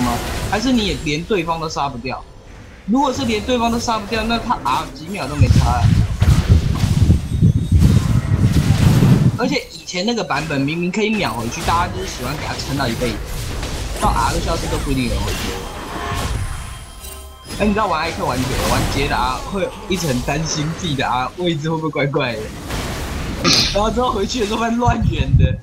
吗？还是你也连对方都杀不掉？如果是连对方都杀不掉，那他 R 几秒都没差。而且以前那个版本明明可以秒回去，大家就是喜欢给他撑到一辈子，到 R 的消失都不一定有回去。哎，你知道玩艾克玩久，玩捷达会一直很担心自己的 R 位置会不会怪怪的，然后之后回去的时候会乱远的。